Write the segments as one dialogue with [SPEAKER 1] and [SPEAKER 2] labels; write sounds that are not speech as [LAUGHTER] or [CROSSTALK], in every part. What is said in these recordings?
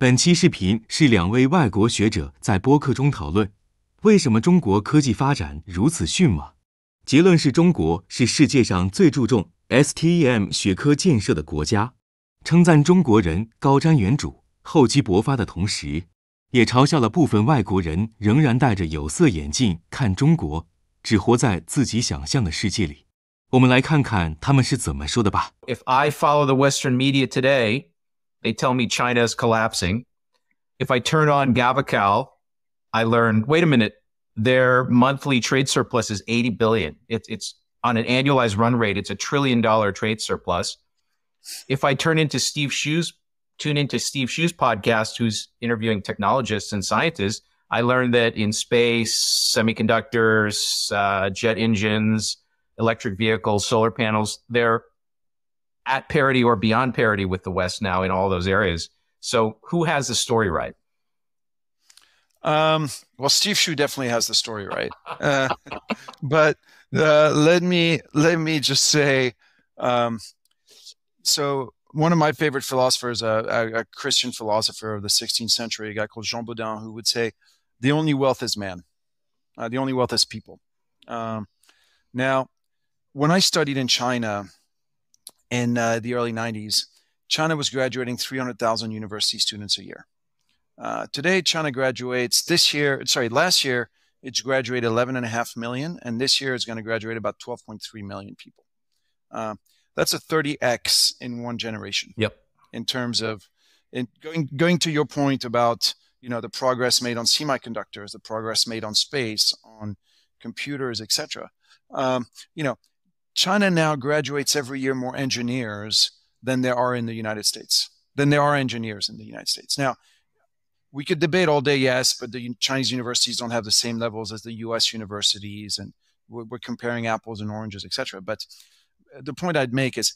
[SPEAKER 1] 本期视频是两位外国学者在播客中讨论，为什么中国科技发展如此迅猛？结论是中国是世界上最注重 STEM 学科建设的国家，称赞中国人高瞻远瞩、厚积薄发的同时，也嘲笑了部分外国人仍然戴着有色眼镜看中国，只活在自己想象的世界里。我们来看看他们是怎么说的吧。
[SPEAKER 2] If I follow the Western media today, they tell me China is collapsing. If I turn on Gavekal, I learn, wait a minute, their monthly trade surplus is 80 billion. It's it's on an annualized run rate, it's a trillion dollar trade surplus. If I turn into Steve Hsu's, tune into Steve Hsu's podcast, who's interviewing technologists and scientists, I learned that in space, semiconductors, uh, jet engines, electric vehicles, solar panels, they're at parity or beyond parity with the West now in all those areas. So who has the story right?
[SPEAKER 3] Um, well, Steve Hsu definitely has the story right, uh, but uh, let me let me just say, um, so one of my favorite philosophers, uh, a, a, Christian philosopher of the 16th century, a guy called Jean Bodin, who would say, "The only wealth is man. Uh, the only wealth is people." Um, now, when I studied in China in uh, the early 90s, China was graduating 300,000 university students a year. Uh, today, China graduates this year, sorry, last year, it's graduated 11.5 million, and this year it's going to graduate about 12.3 million people. Uh, that's a 30x in one generation.
[SPEAKER 2] Yep.
[SPEAKER 3] In terms of in going going to your point about you know the progress made on semiconductors, the progress made on space, on computers, etc. Um, you know, China now graduates every year more engineers than there are in the United States, than there are engineers in the United States. Now, we could debate all day, yes, but the Chinese universities don't have the same levels as the U.S. universities, and we're, we're comparing apples and oranges, etc. But uh, the point I'd make is,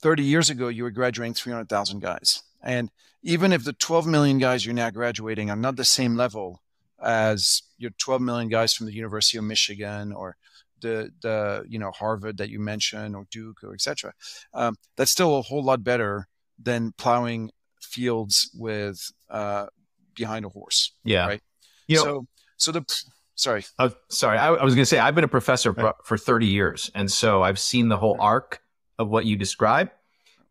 [SPEAKER 3] 30 years ago, you were graduating 300,000 guys, and even if the 12 million guys you're now graduating are not the same level as your 12 million guys from the University of Michigan or the the you know Harvard that you mentioned or Duke or etc. Um, that's still a whole lot better than plowing fields with uh, behind a horse.
[SPEAKER 2] Yeah.
[SPEAKER 3] Right.
[SPEAKER 2] You know,
[SPEAKER 3] so so the sorry.
[SPEAKER 2] Uh, sorry, I, I was going to say I've been a professor for, for 30 years, and so I've seen the whole arc of what you describe.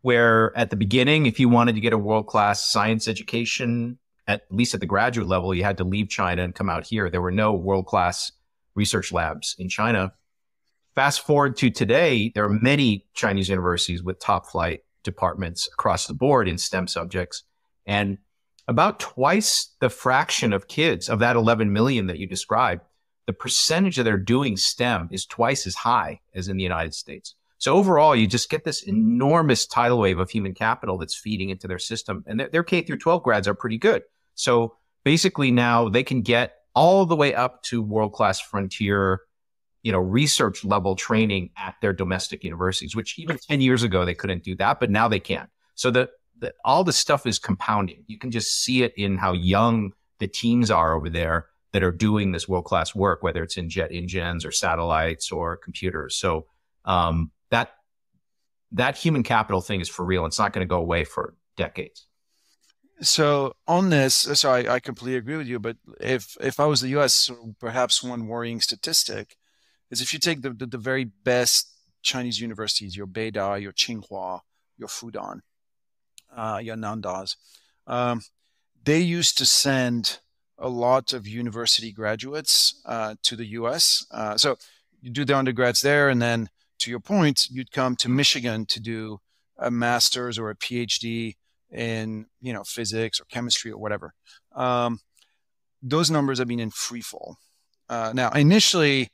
[SPEAKER 2] Where at the beginning, if you wanted to get a world class science education, at least at the graduate level, you had to leave China and come out here. There were no world class research labs in China. Fast forward to today, there are many Chinese universities with top flight departments across the board in STEM subjects. And about twice the fraction of kids of that 11 million that you described, the percentage that are doing STEM is twice as high as in the United States. So overall, you just get this enormous tidal wave of human capital that's feeding into their system. And their, their K through 12 grads are pretty good. So basically now they can get all the way up to world class frontier you know research level training at their domestic universities which even 10 years ago they couldn't do that but now they can so the, the all the stuff is compounding you can just see it in how young the teams are over there that are doing this world class work whether it's in jet engines or satellites or computers so um, that that human capital thing is for real it's not going to go away for decades
[SPEAKER 3] so on this, so I, I, completely agree with you. But if if I was the U.S., perhaps one worrying statistic is if you take the, the, the very best Chinese universities, your Beida, your Tsinghua, your Fudan, uh, your Nandas, um, they used to send a lot of university graduates uh, to the U.S. Uh, so you do the undergrads there, and then to your point, you'd come to Michigan to do a master's or a PhD in you know physics or chemistry or whatever. Um, those numbers have been in free fall. Uh, now, initially,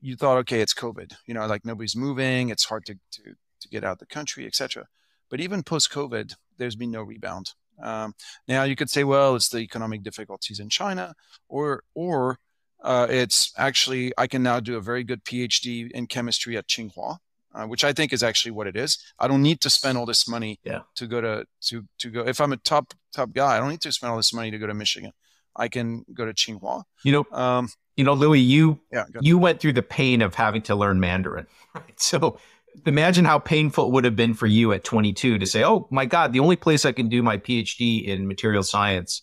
[SPEAKER 3] you thought, okay, it's COVID. You know, like nobody's moving. It's hard to to, to get out of the country, etc. But even post COVID, there's been no rebound. Um, now you could say, well, it's the economic difficulties in China, or or uh, it's actually I can now do a very good PhD in chemistry at Tsinghua, uh, which I think is actually what it is. I don't need to spend all this money
[SPEAKER 2] yeah.
[SPEAKER 3] to go to to to go. If I'm a top top guy, I don't need to spend all this money to go to Michigan. I can go to Tsinghua.
[SPEAKER 2] You know,
[SPEAKER 3] um,
[SPEAKER 2] you know, Louis, you
[SPEAKER 3] yeah,
[SPEAKER 2] you went through the pain of having to learn Mandarin, [LAUGHS] right? So imagine how painful it would have been for you at 22 to say, "Oh my God, the only place I can do my PhD in material science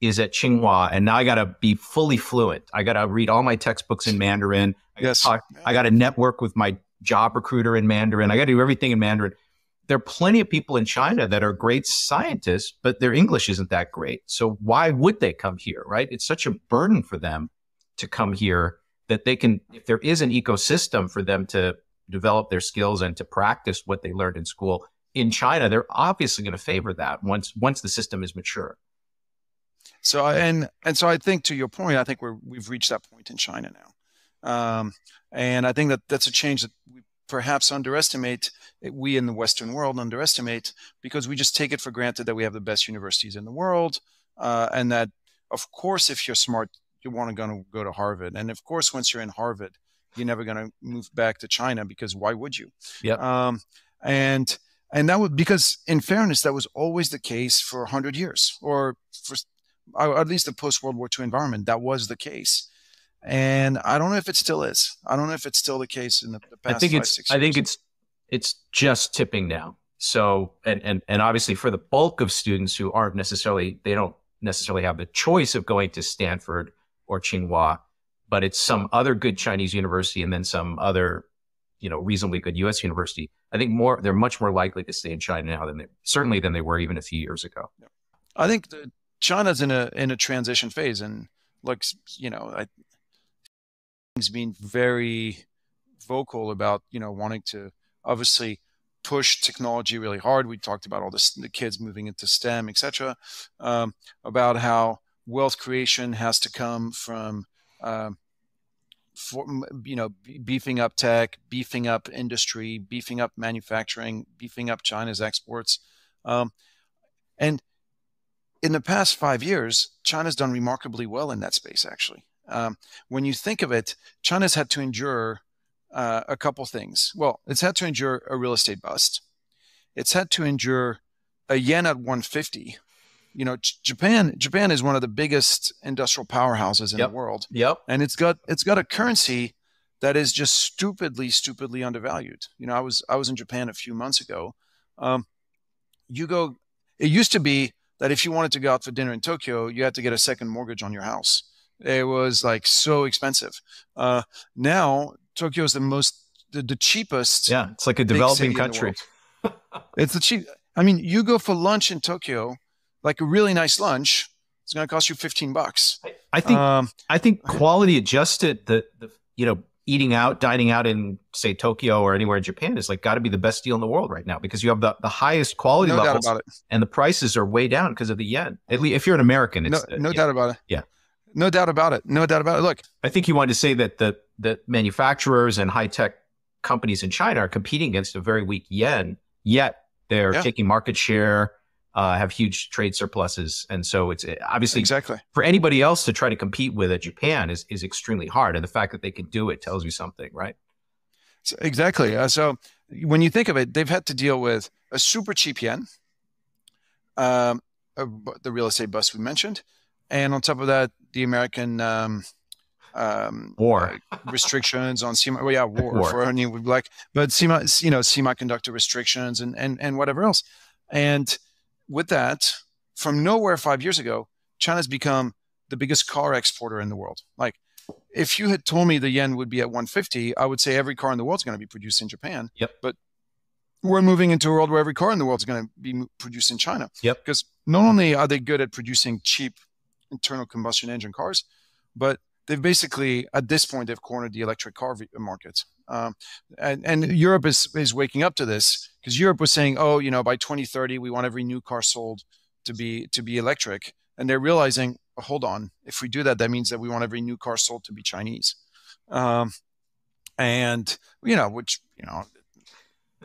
[SPEAKER 2] is at Tsinghua, and now I got to be fully fluent. I got to read all my textbooks in Mandarin. I
[SPEAKER 3] Yes.
[SPEAKER 2] talk, I got to network with my job recruiter in Mandarin. I got to do everything in Mandarin." There are plenty of people in China that are great scientists, but their English isn't that great. So why would they come here, right? It's such a burden for them to come here that they can, if there is an ecosystem for them to develop their skills and to practice what they learned in school in China, they're obviously going to favor that once once the system is mature.
[SPEAKER 3] So and and so I think to your point, I think we're we've reached that point in China now, um, and I think that that's a change that we perhaps underestimate. We in the Western world underestimate because we just take it for granted that we have the best universities in the world, uh, and that of course if you're smart, you want to go to go to Harvard, and of course once you're in Harvard, you're never going to move back to China because why would you?
[SPEAKER 2] Yep.
[SPEAKER 3] Um, and and that would because in fairness that was always the case for 100 years or for or at least the post World War II environment, that was the case. And I don't know if it still is. I don't know if it's still the case in the, the past
[SPEAKER 2] I think
[SPEAKER 3] five,
[SPEAKER 2] it's I think it's it's just tipping now. So and and and obviously for the bulk of students who aren't necessarily they don't necessarily have the choice of going to Stanford or Tsinghua, but it's some other good Chinese university and then some other you know reasonably good U.S. university. I think more they're much more likely to stay in China now than they certainly than they were even a few years ago.
[SPEAKER 3] I think China's in a in a transition phase, and like you know, I he's been very vocal about you know wanting to obviously push technology really hard. We talked about all this the kids moving into STEM, etc. Um, about how wealth creation has to come from um, for, you know beefing up tech, beefing up industry, beefing up manufacturing, beefing up China's exports, um, and in the past five years, China's done remarkably well in that space, actually. Um, when you think of it, China's had to endure uh, a couple things. Well, it's had to endure a real estate bust. It's had to endure a yen at 150. You know, J- Japan Japan is one of the biggest industrial powerhouses in
[SPEAKER 2] Yep.
[SPEAKER 3] the world,
[SPEAKER 2] Yep.
[SPEAKER 3] and it's got it's got a currency that is just stupidly, stupidly undervalued. You know, I was I was in Japan a few months ago. Um, you go. It used to be that if you wanted to go out for dinner in Tokyo, you had to get a second mortgage on your house. It was like so expensive. Uh, now Tokyo is the most the, the cheapest.
[SPEAKER 2] Yeah, it's like a developing country.
[SPEAKER 3] It's the cheap. I mean, you go for lunch in Tokyo, like a really nice lunch. It's going to cost you fifteen bucks.
[SPEAKER 2] I think
[SPEAKER 3] Um,
[SPEAKER 2] I think quality adjusted the the you know eating out dining out in say Tokyo or anywhere in Japan is like got to be the best deal in the world right now because you have the, the highest quality
[SPEAKER 3] no
[SPEAKER 2] levels and the prices are way down because of the yen. At least if you're an American,
[SPEAKER 3] No,
[SPEAKER 2] it's uh,
[SPEAKER 3] no doubt about it.
[SPEAKER 2] Yeah.
[SPEAKER 3] No doubt about it. No doubt about it. Look,
[SPEAKER 2] I think you wanted to say that the the manufacturers and high tech companies in China are competing against a very weak yen, yet they're
[SPEAKER 3] Yeah.
[SPEAKER 2] taking market share, uh, have huge trade surpluses, and so it's obviously
[SPEAKER 3] exactly.
[SPEAKER 2] for anybody else to try to compete with Japan is is extremely hard, and the fact that they can do it tells you something, right?
[SPEAKER 3] Exactly. Uh, so when you think of it, they've had to deal with a super cheap yen, um, uh, the real estate bust we mentioned, and on top of that, the American um, um,
[SPEAKER 2] War.
[SPEAKER 3] uh, restrictions on semi. Well, yeah, war,
[SPEAKER 2] War.
[SPEAKER 3] for any would like, but semi, you know, semiconductor restrictions and and and whatever else. And with that, from nowhere five years ago, China's become the biggest car exporter in the world. Like, if you had told me the yen would be at 150, I would say every car in the world is going to be produced in Japan.
[SPEAKER 2] Yep.
[SPEAKER 3] But we're moving into a world where every car in the world is going to be produced in China.
[SPEAKER 2] Yep.
[SPEAKER 3] Because not only are they good at producing cheap internal combustion engine cars, but they've basically at this point they've cornered the electric car v- market. Um, and, and Europe is is waking up to this because Europe was saying, oh, you know, by 2030 we want every new car sold to be to be electric, and they're realizing, hold on, if we do that, that means that we want every new car sold to be Chinese, um, and you know, which you know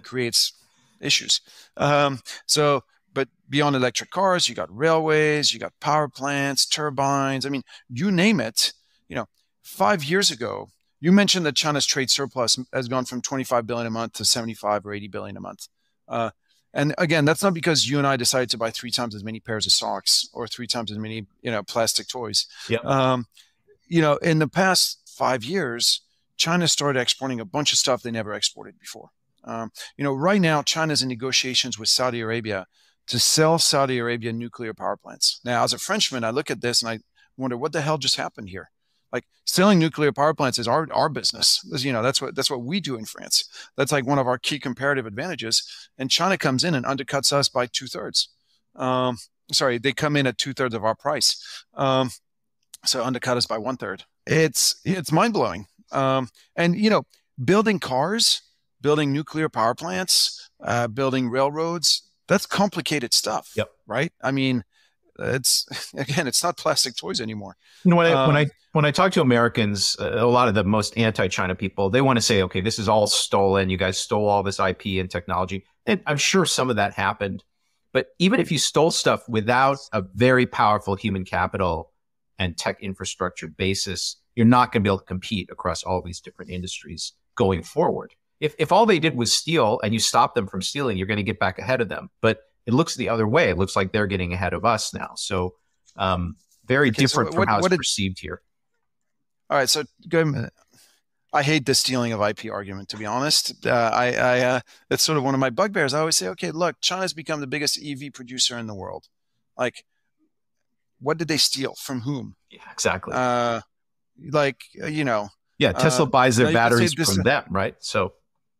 [SPEAKER 3] creates issues. Um, so, but beyond electric cars, you got railways, you got power plants, turbines. I mean, you name it. You know, five years ago, you mentioned that China's trade surplus has gone from 25 billion a month to 75 or 80 billion a month. Uh, and again, that's not because you and I decided to buy three times as many pairs of socks or three times as many, you know, plastic toys.
[SPEAKER 2] Yep.
[SPEAKER 3] Um, you know, in the past five years, China started exporting a bunch of stuff they never exported before. Um, you know, right now China's in negotiations with Saudi Arabia to sell Saudi Arabia nuclear power plants. Now, as a Frenchman, I look at this and I wonder what the hell just happened here. Like selling nuclear power plants is our, our business. You know, that's what that's what we do in France. That's like one of our key comparative advantages. And China comes in and undercuts us by two thirds. Um, sorry, they come in at two thirds of our price. Um, so undercut us by one third. It's it's mind blowing. Um, and you know, building cars, building nuclear power plants, uh, building railroads, that's complicated stuff.
[SPEAKER 2] Yep.
[SPEAKER 3] Right. I mean, it's [LAUGHS] again, it's not plastic toys anymore.
[SPEAKER 2] You know, when I um, when I when I talk to Americans, uh, a lot of the most anti-China people, they want to say, okay, this is all stolen. You guys stole all this IP and technology. And I'm sure some of that happened. But even if you stole stuff without a very powerful human capital and tech infrastructure basis, you're not going to be able to compete across all these different industries going forward. If, if all they did was steal and you stop them from stealing, you're going to get back ahead of them. But it looks the other way. It looks like they're getting ahead of us now. So, um, very okay, different so what, from how it's did, perceived here.
[SPEAKER 3] All right. So, go, I hate the stealing of IP argument, to be honest. Uh, I, I uh, it's sort of one of my bugbears. I always say, okay, look, China's become the biggest EV producer in the world. Like, what did they steal from whom?
[SPEAKER 2] Yeah, exactly.
[SPEAKER 3] Uh, like, uh, you know.
[SPEAKER 2] Yeah, Tesla uh, buys their batteries from them, right? So.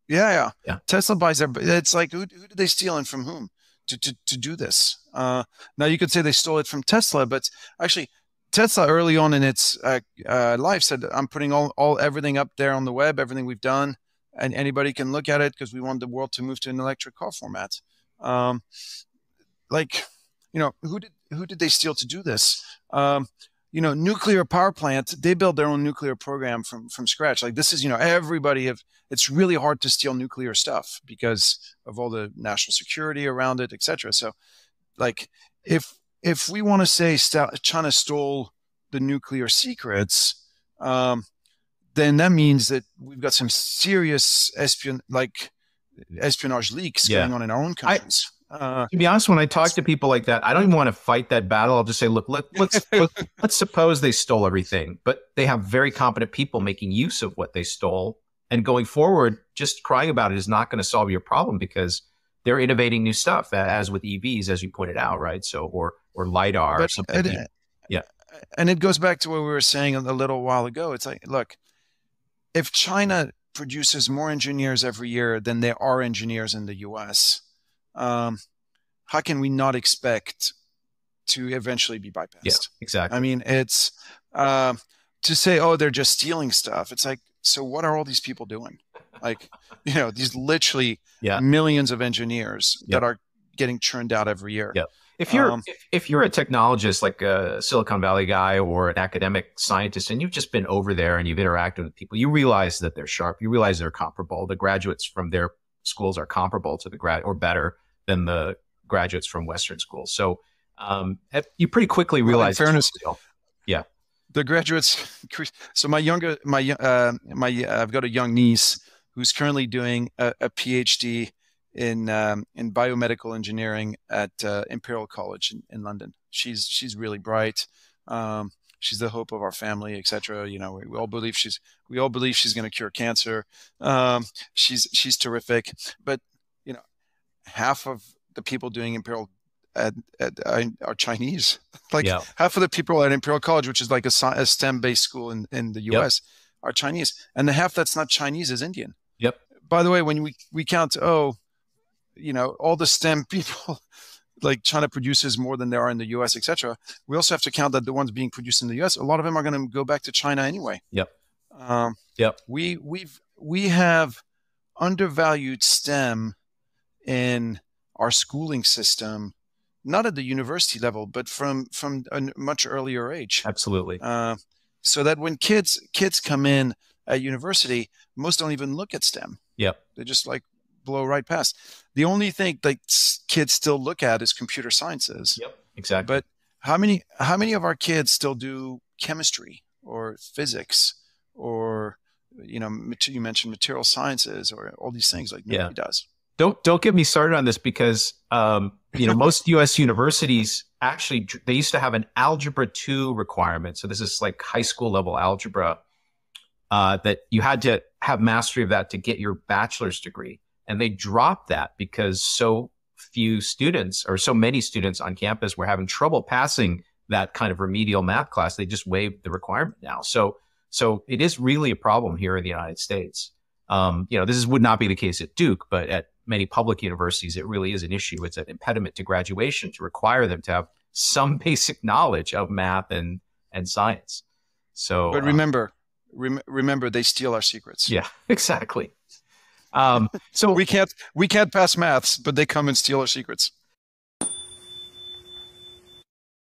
[SPEAKER 3] Yeah, yeah, yeah. Tesla buys their. It's like who, who did they steal and from whom to to to do this? Uh, now you could say they stole it from Tesla, but actually Tesla early on in its uh, uh, life said, "I'm putting all, all everything up there on the web, everything we've done, and anybody can look at it because we want the world to move to an electric car format." Um, like, you know, who did who did they steal to do this? Um, you know, nuclear power plant. They build their own nuclear program from from scratch. Like this is, you know, everybody have. It's really hard to steal nuclear stuff because of all the national security around it, etc. So, like, if if we want to say China stole the nuclear secrets, um, then that means that we've got some serious espion like espionage leaks yeah. going on in our own countries.
[SPEAKER 2] I, uh, to be honest, when I talk to people like that, I don't even want to fight that battle. I'll just say, look, let, let's [LAUGHS] let, let's suppose they stole everything, but they have very competent people making use of what they stole, and going forward, just crying about it is not going to solve your problem because they're innovating new stuff, as with EVs, as you pointed out, right? So, or or lidar but or something. It, yeah,
[SPEAKER 3] and it goes back to what we were saying a little while ago. It's like, look, if China produces more engineers every year than there are engineers in the U.S., um, how can we not expect to eventually be bypassed?
[SPEAKER 2] Yeah, exactly.
[SPEAKER 3] I mean, it's uh, to say, oh, they're just stealing stuff. It's like, so what are all these people doing? Like, [LAUGHS] you know, these literally yeah. millions of engineers that are getting churned out every year.
[SPEAKER 2] Yeah. If you're um, if, if, you're a technologist like a Silicon Valley guy or an academic scientist, and you've just been over there and you've interacted with people, you realize that they're sharp. You realize they're comparable. The graduates from their schools are comparable to the grad or better than the graduates from Western schools. So um, you pretty quickly realize.
[SPEAKER 3] Well, fairness,
[SPEAKER 2] yeah.
[SPEAKER 3] The graduates. So my younger, my uh, my, uh, I've got a young niece who's currently doing a, a PhD in um, in biomedical engineering at uh, Imperial College in, in, London. She's she's really bright. Um, she's the hope of our family, etc. You know, we, we, all believe she's we all believe she's going to cure cancer. Um, she's she's terrific, but half of the people doing Imperial at, at, uh, are Chinese. [LAUGHS] like yeah. half of the people at Imperial College, which is like a, a STEM based school in in the U.S., yep. are Chinese, and the half that's not Chinese is Indian.
[SPEAKER 2] Yep.
[SPEAKER 3] By the way, when we we count, oh, you know, all the STEM [LAUGHS] people, like China produces more than there are in the U.S., etc. We also have to count that the ones being produced in the U.S., a lot of them are going to go back to China anyway.
[SPEAKER 2] Yep.
[SPEAKER 3] Um,
[SPEAKER 2] yep.
[SPEAKER 3] We we've we have undervalued STEM in our schooling system, not at the university level, but from from a much earlier age.
[SPEAKER 2] Absolutely.
[SPEAKER 3] Uh, so that when kids kids come in at university, most don't even look at STEM.
[SPEAKER 2] Yep.
[SPEAKER 3] They just like blow right past. The only thing that kids still look at is computer sciences.
[SPEAKER 2] Yep. Exactly.
[SPEAKER 3] But how many how many of our kids still do chemistry or physics or you know you mentioned material sciences or all these things like nobody yeah. does.
[SPEAKER 2] Don't don't get me started on this because um, you know most [LAUGHS] U.S. universities actually they used to have an algebra two requirement. So this is like high school level algebra uh, that you had to have mastery of that to get your bachelor's degree. And they dropped that because so few students or so many students on campus were having trouble passing that kind of remedial math class. They just waived the requirement now. So, so it is really a problem here in the United States. Um, you know, this is, would not be the case at Duke, but at many public universities, it really is an issue. It's an impediment to graduation to require them to have some [LAUGHS] basic knowledge of math and and science. So,
[SPEAKER 3] but uh, remember, rem- remember, they steal our secrets.
[SPEAKER 2] Yeah, [LAUGHS] exactly. Um, so
[SPEAKER 3] we can't we can't pass maths, but they come and steal our secrets.